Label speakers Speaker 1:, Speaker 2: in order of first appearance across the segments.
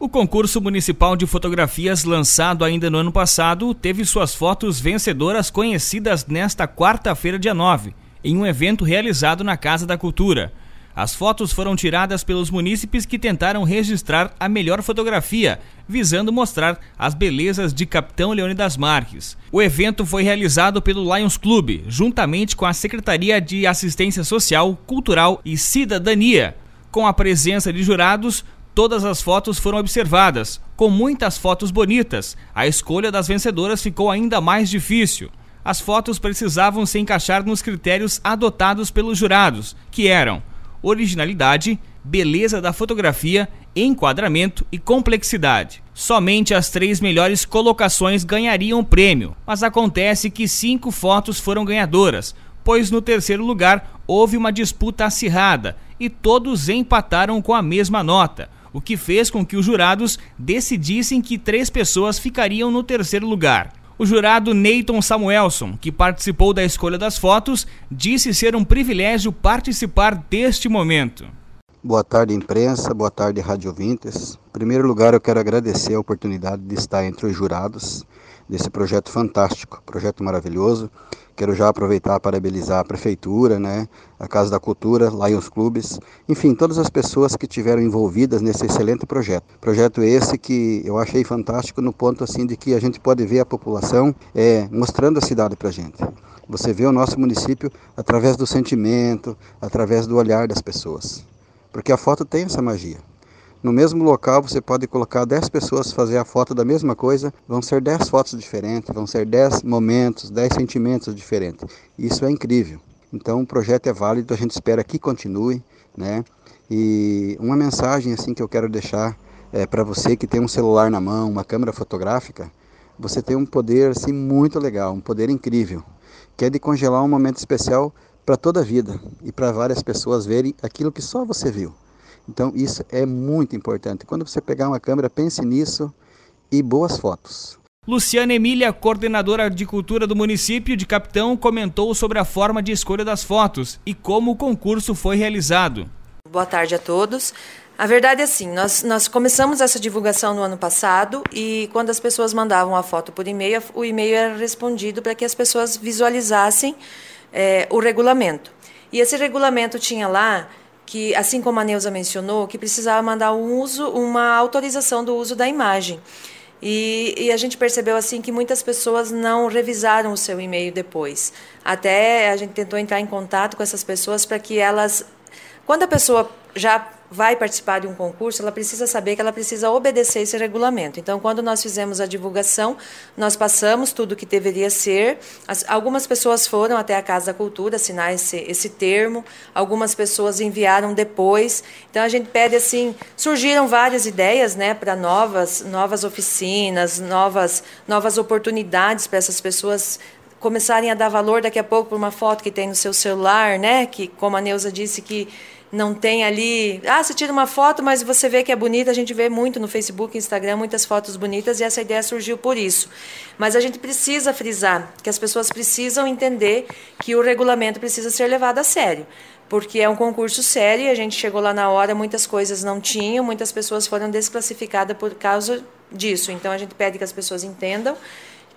Speaker 1: O concurso municipal de fotografias, lançado ainda no ano passado, teve suas fotos vencedoras conhecidas nesta quarta-feira, dia 9, em um evento realizado na Casa da Cultura. As fotos foram tiradas pelos munícipes que tentaram registrar a melhor fotografia, visando mostrar as belezas de Capitão Leônidas Marques. O evento foi realizado pelo Lions Club, juntamente com a Secretaria de Assistência Social, Cultural e Cidadania. Com a presença de jurados, Todas as fotos foram observadas, com muitas fotos bonitas. A escolha das vencedoras ficou ainda mais difícil. As fotos precisavam se encaixar nos critérios adotados pelos jurados, que eram originalidade, beleza da fotografia, enquadramento e complexidade. Somente as três melhores colocações ganhariam o prêmio, mas acontece que cinco fotos foram ganhadoras, pois no terceiro lugar houve uma disputa acirrada e todos empataram com a mesma nota o que fez com que os jurados decidissem que três pessoas ficariam no terceiro lugar. O jurado Neyton Samuelson, que participou da escolha das fotos, disse ser um privilégio participar deste momento.
Speaker 2: Boa tarde, imprensa. Boa tarde, rádio ouvintes. Em primeiro lugar, eu quero agradecer a oportunidade de estar entre os jurados desse projeto fantástico, projeto maravilhoso. Quero já aproveitar para parabenizar a Prefeitura, né, a Casa da Cultura, Lions Clubes, enfim, todas as pessoas que tiveram envolvidas nesse excelente projeto. Projeto esse que eu achei fantástico no ponto assim de que a gente pode ver a população é, mostrando a cidade para a gente. Você vê o nosso município através do sentimento, através do olhar das pessoas. Porque a foto tem essa magia. No mesmo local você pode colocar 10 pessoas fazer a foto da mesma coisa, vão ser 10 fotos diferentes, vão ser 10 momentos, 10 sentimentos diferentes. Isso é incrível. Então o projeto é válido, a gente espera que continue, né? E uma mensagem assim que eu quero deixar é para você que tem um celular na mão, uma câmera fotográfica, você tem um poder assim muito legal, um poder incrível, que é de congelar um momento especial para toda a vida e para várias pessoas verem aquilo que só você viu. Então isso é muito importante. Quando você pegar uma câmera, pense nisso e boas fotos.
Speaker 1: Luciana Emília, coordenadora de cultura do município de Capitão, comentou sobre a forma de escolha das fotos e como o concurso foi realizado.
Speaker 3: Boa tarde a todos. A verdade é assim, nós, nós começamos essa divulgação no ano passado e quando as pessoas mandavam a foto por e-mail, o e-mail era respondido para que as pessoas visualizassem é, o regulamento. E esse regulamento tinha lá que, assim como a Neuza mencionou, que precisava mandar um uso, uma autorização do uso da imagem. E, e, a gente percebeu assim que muitas pessoas não revisaram o seu e-mail depois. Até a gente tentou entrar em contato com essas pessoas para que elas, quando a pessoa já vai participar de um concurso, ela precisa saber que ela precisa obedecer esse regulamento. Então, quando nós fizemos a divulgação, nós passamos tudo o que deveria ser. As, algumas pessoas foram até a Casa da Cultura assinar esse, esse termo, algumas pessoas enviaram depois. Então, a gente pede assim, surgiram várias ideias, né, para novas, novas oficinas, novas, novas oportunidades para essas pessoas começarem a dar valor daqui a pouco por uma foto que tem no seu celular, né, que como a Neuza disse que não tem ali. Ah, você tira uma foto, mas você vê que é bonita. A gente vê muito no Facebook, Instagram, muitas fotos bonitas e essa ideia surgiu por isso. Mas a gente precisa frisar que as pessoas precisam entender que o regulamento precisa ser levado a sério. Porque é um concurso sério e a gente chegou lá na hora, muitas coisas não tinham, muitas pessoas foram desclassificadas por causa disso. Então a gente pede que as pessoas entendam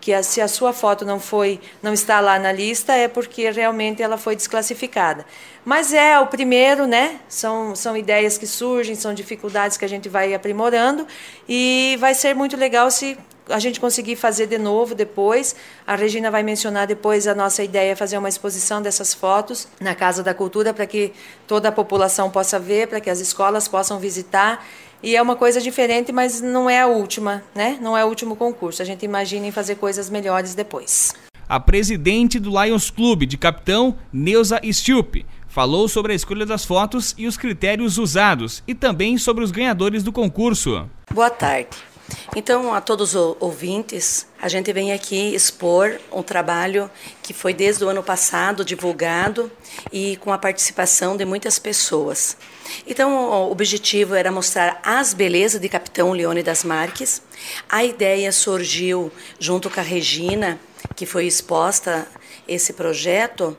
Speaker 3: que a, se a sua foto não foi, não está lá na lista, é porque realmente ela foi desclassificada. Mas é o primeiro, né? São, são ideias que surgem, são dificuldades que a gente vai aprimorando e vai ser muito legal se a gente conseguir fazer de novo depois. A Regina vai mencionar depois a nossa ideia é fazer uma exposição dessas fotos na Casa da Cultura para que toda a população possa ver, para que as escolas possam visitar e é uma coisa diferente, mas não é a última, né? Não é o último concurso. A gente imagina em fazer coisas melhores depois.
Speaker 1: A presidente do Lions Club de Capitão, Neuza Stup, falou sobre a escolha das fotos e os critérios usados e também sobre os ganhadores do concurso.
Speaker 4: Boa tarde. Então, a todos os ouvintes, a gente vem aqui expor um trabalho que foi desde o ano passado divulgado e com a participação de muitas pessoas. Então, o objetivo era mostrar as belezas de Capitão Leone das Marques. A ideia surgiu junto com a Regina, que foi exposta esse projeto,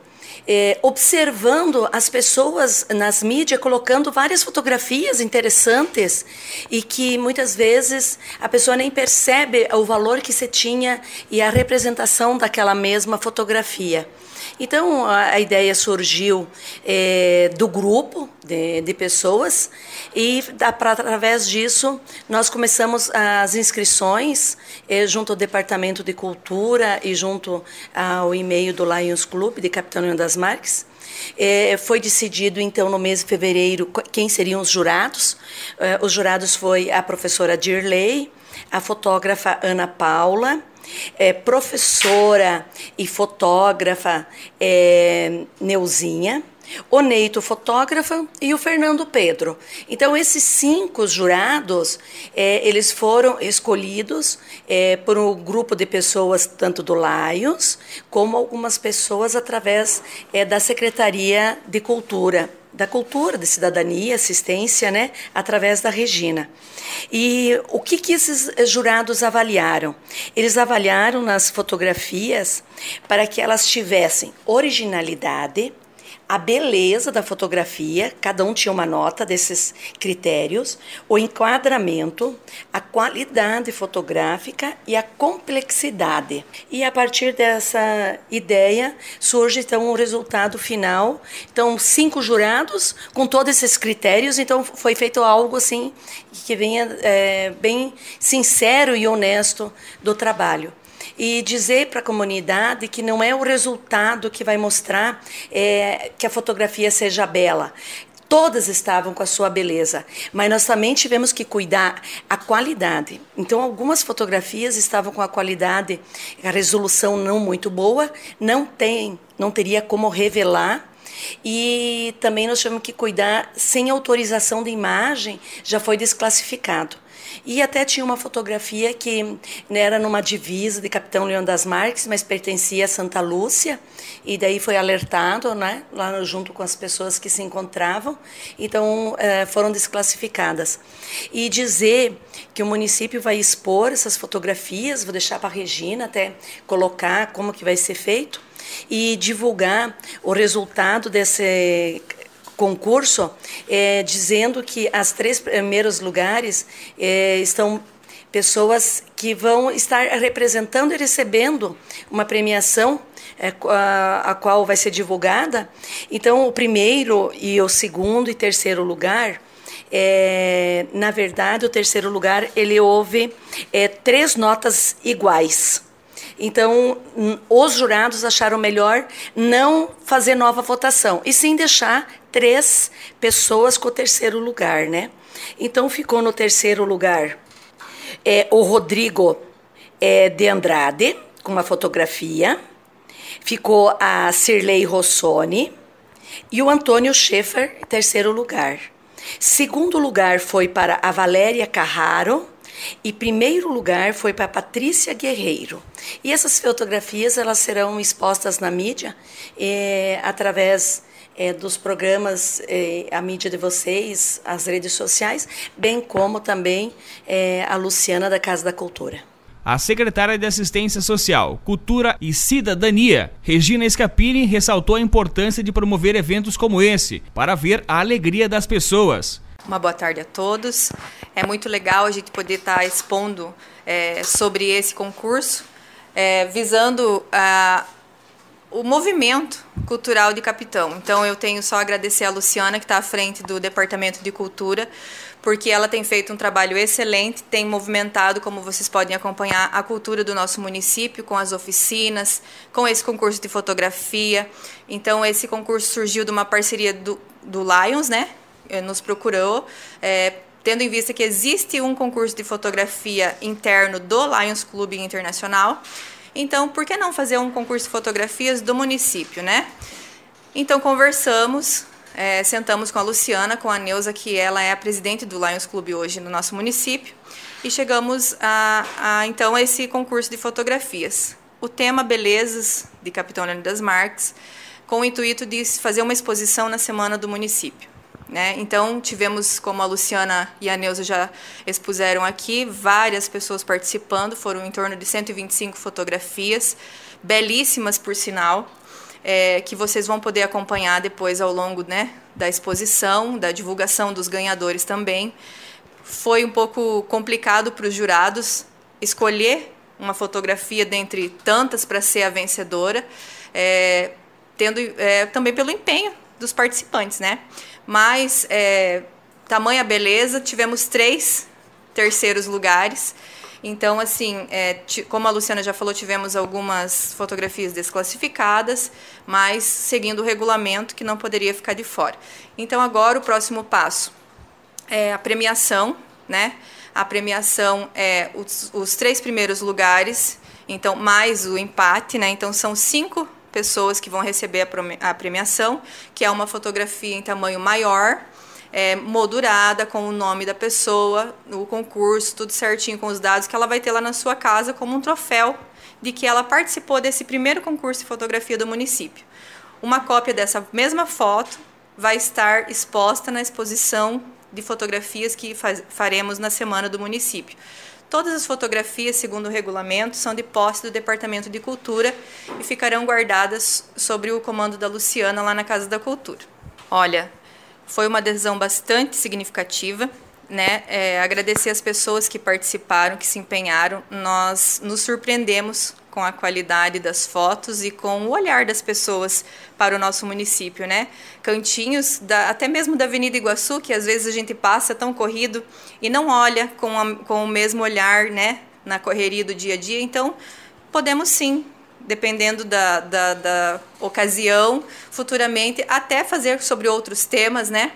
Speaker 4: é, observando as pessoas nas mídias colocando várias fotografias interessantes e que muitas vezes a pessoa nem percebe o valor que se tinha e a representação daquela mesma fotografia. Então a, ideia surgiu é, do grupo de, de pessoas e pra, através disso nós começamos as inscrições é, junto ao Departamento de Cultura e junto ao e-mail do Lions Club de Capitão das Marques. É, foi decidido então no mês de fevereiro quem seriam os jurados. É, os jurados foi a professora Dirley, a fotógrafa Ana Paula é, professora e fotógrafa é, Neuzinha, o Neito, fotógrafa, e o Fernando Pedro. Então, esses cinco jurados, é, eles foram escolhidos é, por um grupo de pessoas, tanto do Lions, como algumas pessoas através é, da Secretaria de Cultura da cultura, de cidadania, assistência, né, através da Regina. E o que, que esses jurados avaliaram? Eles avaliaram nas fotografias para que elas tivessem originalidade, a beleza da fotografia, cada um tinha uma nota desses critérios, o enquadramento, a qualidade fotográfica e a complexidade. E a partir dessa ideia surge então o resultado final. Então, cinco jurados com todos esses critérios, então foi feito algo assim que venha é, bem sincero e honesto do trabalho e dizer para a comunidade que não é o resultado que vai mostrar é, que a fotografia seja bela. Todas estavam com a sua beleza, mas nós também tivemos que cuidar a qualidade. Então, algumas fotografias estavam com a qualidade, a resolução não muito boa, não tem, não teria como revelar e também nós tivemos que cuidar, sem autorização de imagem, já foi desclassificado. E até tinha uma fotografia que né, era numa divisa de Capitão Leão das Marques, mas pertencia a Santa Lúcia, e daí foi alertado, né, lá junto com as pessoas que se encontravam, então eh, foram desclassificadas. E dizer que o município vai expor essas fotografias, vou deixar para a Regina até colocar como que vai ser feito, e divulgar o resultado desse concurso, é, dizendo que as três primeiros lugares é, estão pessoas que vão estar representando e recebendo uma premiação é, a, a, qual vai ser divulgada. Então, o primeiro e o segundo e terceiro lugar, é, na verdade, o terceiro lugar ele houve é, três notas iguais. Então, os jurados acharam melhor não fazer nova votação, e sim deixar três pessoas com o terceiro lugar, né? Então, ficou no terceiro lugar é, o Rodrigo é, de Andrade, com uma fotografia. Ficou a Cirlei Rossoni e o Antônio Schaeffer, terceiro lugar. Segundo lugar foi para a Valéria Carraro e primeiro lugar foi para Patrícia Guerreiro. E essas fotografias elas serão expostas na mídia é, através é, dos programas, é, a mídia de vocês, as redes sociais, bem como também é, a Luciana da Casa da Cultura.
Speaker 1: A secretária de Assistência Social, Cultura e Cidadania, Regina Scapini, ressaltou a importância de promover eventos como esse para ver a alegria das pessoas.
Speaker 5: Uma boa tarde a todos. É muito legal a gente poder estar tá expondo é, sobre esse concurso, é, visando a, o movimento cultural de Capitão. Então eu tenho só a agradecer a Luciana, que está à frente do Departamento de Cultura, porque ela tem feito um trabalho excelente, tem movimentado, como vocês podem acompanhar, a cultura do nosso município com as oficinas, com esse concurso de fotografia. Então esse concurso surgiu de uma parceria do, do Lions, né? Eh, nos procurou, é, tendo em vista que existe um concurso de fotografia interno do Lions Clube Internacional. Então, por que não fazer um concurso de fotografias do município, né? Então, conversamos, é, sentamos com a Luciana, com a Neuza, que ela é a presidente do Lions Clube hoje no nosso município, e chegamos a, a então, a esse concurso de fotografias. O tema Belezas, de Capitão Leônidas Marques, com o intuito de fazer uma exposição na Semana do Município. Né? Então, tivemos, como a Luciana e a Neuza já expuseram aqui, várias pessoas participando, foram em torno de 125 fotografias, belíssimas por sinal. é, que vocês vão poder acompanhar depois ao longo né, da exposição, da divulgação dos ganhadores também. Foi um pouco complicado para os jurados escolher uma fotografia dentre tantas para ser a vencedora, é, tendo é, também pelo empenho dos participantes, né? Mas é, tamanha beleza, tivemos três terceiros lugares. Então, assim, é, como a Luciana já falou, tivemos algumas fotografias desclassificadas, mas seguindo o regulamento que não poderia ficar de fora. Então, agora o próximo passo é a premiação, né? A premiação é os, os três primeiros lugares, então mais o empate, né? Então são cinco pessoas que vão receber a premiação, que é uma fotografia em tamanho maior, é, moldurada com o nome da pessoa, o concurso, tudo certinho com os dados que ela vai ter lá na sua casa como um troféu de que ela participou desse primeiro concurso de fotografia do município. Uma cópia dessa mesma foto vai estar exposta na exposição de fotografias que faz, faremos na semana do município. Todas as fotografias, segundo o regulamento, são de posse do Departamento de Cultura e ficarão guardadas sobre o comando da Luciana lá na Casa da Cultura. Olha, foi uma adesão bastante significativa. Né? É, agradecer as pessoas que participaram, que se empenharam. Nós nos surpreendemos com a qualidade das fotos e com o olhar das pessoas para o nosso município, né? Cantinhos, da, até mesmo da Avenida Iguaçu, que às vezes a gente passa tão corrido e não olha com, a, com o mesmo olhar, né? Na correria do dia a dia. Então, podemos sim dependendo da, da, da, ocasião, futuramente, até fazer sobre outros temas, né?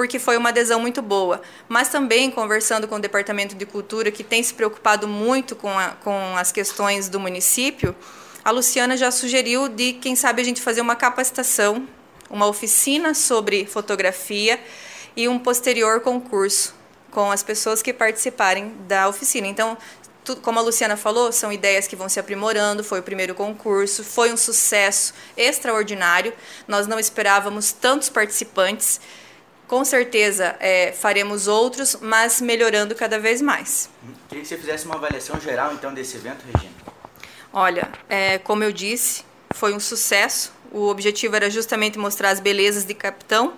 Speaker 5: Porque foi uma adesão muito boa. Mas também, conversando com o Departamento de Cultura, que tem se preocupado muito com, a, com as questões do município, a Luciana já sugeriu de, quem sabe, a gente fazer uma capacitação, uma oficina sobre fotografia e um posterior concurso com as pessoas que participarem da oficina. Então, como a Luciana falou, são ideias que vão se aprimorando. Foi o primeiro concurso, foi um sucesso extraordinário. Nós não esperávamos tantos participantes. Com certeza é, faremos outros, mas melhorando cada vez mais.
Speaker 6: Queria que você fizesse uma avaliação geral então desse evento, Regina.
Speaker 5: Olha, é, como eu disse, foi um sucesso. O objetivo era justamente mostrar as belezas de Capitão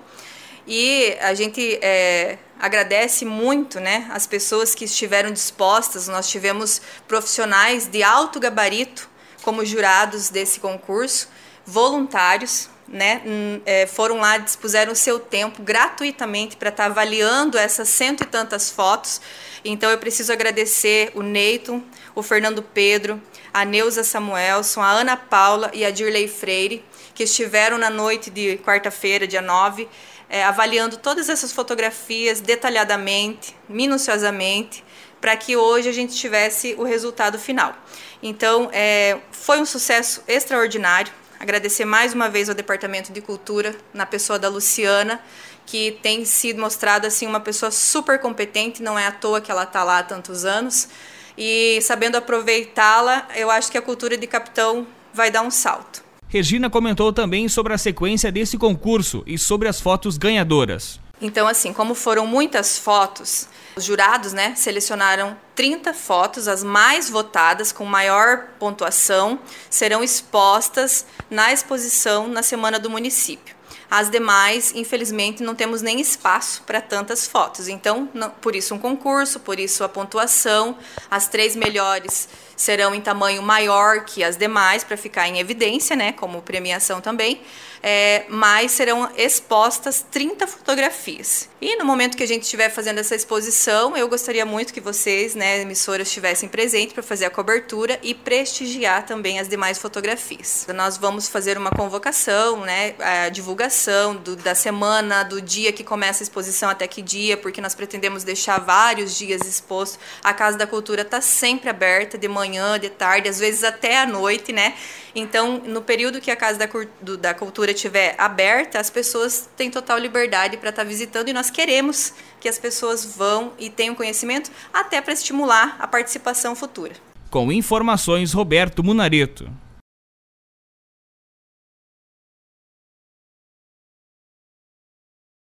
Speaker 5: e a gente é, agradece muito né, as pessoas que estiveram dispostas. Nós tivemos profissionais de alto gabarito como jurados desse concurso, voluntários, né, é, foram lá, dispuseram o seu tempo gratuitamente para estar tá avaliando essas cento e tantas fotos. Então eu preciso agradecer o Neyton, o Fernando Pedro, a Neuza Samuelson, a Ana Paula e a Dirley Freire, que estiveram na noite de quarta-feira, dia 9, é, avaliando todas essas fotografias detalhadamente, minuciosamente, para que hoje a gente tivesse o resultado final. Então, é, foi um sucesso extraordinário. Agradecer mais uma vez ao Departamento de Cultura, na pessoa da Luciana, que tem sido mostrada assim uma pessoa super competente, não é à toa que ela está lá há tantos anos. E sabendo aproveitá-la, eu acho que a cultura de capitão vai dar um salto.
Speaker 1: Regina comentou também sobre a sequência desse concurso e sobre as fotos ganhadoras.
Speaker 5: Então, assim, como foram muitas fotos, os jurados né, selecionaram 30 fotos, as mais votadas, com maior pontuação, serão expostas na exposição na Semana do Município. As demais, infelizmente, não temos nem espaço para tantas fotos. Então, não, por isso um concurso, por isso a pontuação. As três melhores serão em tamanho maior que as demais, para ficar em evidência, né, como premiação também é, mas serão expostas 30 fotografias. E no momento que a gente estiver fazendo essa exposição, eu gostaria muito que vocês, né, emissoras, estivessem presentes para fazer a cobertura e prestigiar também as demais fotografias. Nós vamos fazer uma convocação, né, a divulgação do, da semana, do dia que começa a exposição até que dia, porque nós pretendemos deixar vários dias expostos. A Casa da Cultura está sempre aberta, de manhã, de tarde, às vezes até à noite, né? Então, no período que a Casa da, da Cultura estiver aberta, as pessoas têm total liberdade para estar tá visitando e nós queremos que as pessoas vão e tenham conhecimento até para estimular a participação futura.
Speaker 1: Com informações, Roberto Munareto.